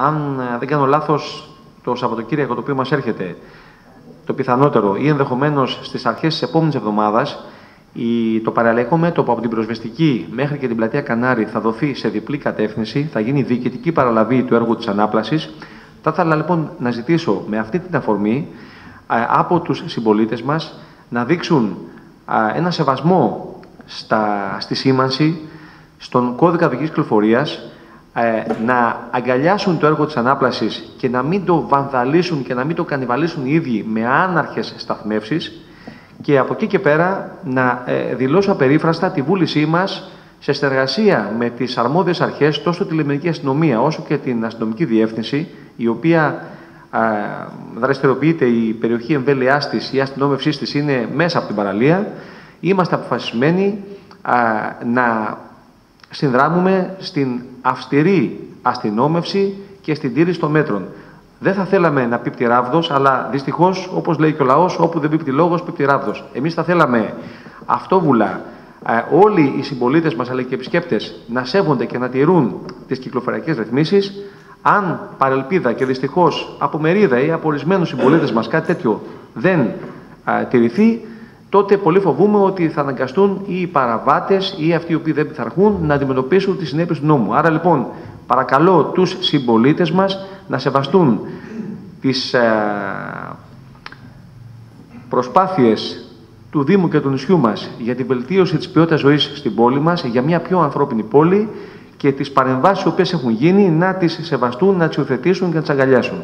αν ε, δεν κάνω λάθος, το Σαββατοκύριακο το οποίο μας έρχεται, το πιθανότερο ή ενδεχομένως στις αρχές της επόμενης εβδομάδας, η, το παραλιακό μέτωπο από την προσβεστική μέχρι και την πλατεία Κανάρη θα δοθεί σε διπλή κατεύθυνση, θα γίνει διοικητική παραλαβή του έργου της ανάπλασης. Θα ήθελα λοιπόν να ζητήσω με αυτή την αφορμή από τους συμπολίτες μας να δείξουν ένα σεβασμό στα, στη σήμανση, στον κώδικα οδικής κυκλοφορίας, να αγκαλιάσουν το έργο της ανάπλασης και να μην το βανδαλίσουν και να μην το κανιβαλίσουν οι ίδιοι με άναρχες σταθμεύσεις και από εκεί και πέρα να ε, δηλώσω απερίφραστα τη βούλησή μας σε συνεργασία με τις αρμόδιες αρχές, τόσο τη λιμενική αστυνομία όσο και την αστυνομική διεύθυνση, η οποία δραστηριοποιείται η περιοχή εμβέλειάς της, η αστυνόμευσή της είναι μέσα από την παραλία, είμαστε αποφασισμένοι να συνδράμουμε στην αυστηρή αστυνόμευση και στην τήρηση των μέτρων. Δεν θα θέλαμε να πείπτει ράβδος, αλλά δυστυχώς, όπως λέει και ο λαός, όπου δεν πείπτει λόγος, πείπτει ράβδος. Εμείς θα θέλαμε αυτόβουλα ε, όλοι οι συμπολίτες μας αλλά και οι επισκέπτες να σέβονται και να τηρούν τις κυκλοφοριακές ρυθμίσεις. Αν παρελπίδα και δυστυχώς από μερίδα ή από ορισμένους συμπολίτες μας κάτι τέτοιο δεν ε, τηρηθεί, τότε πολύ φοβούμε ότι θα αναγκαστούν οι παραβάτες ή αυτοί οι οποίοι δεν πειθαρχούν να αντιμετωπίσουν τις συνέπειες του νόμου. Άρα λοιπόν, παρακαλώ τους συμπολίτες μας να σεβαστούν τις ε, προσπάθειες του Δήμου και του νησιού μας για την βελτίωση της ποιότητας ζωής στην πόλη μας, για μια πιο ανθρώπινη πόλη και τις παρεμβάσεις που έχουν γίνει να τις σεβαστούν, να τις υιοθετήσουν και να τις αγκαλιάσουν.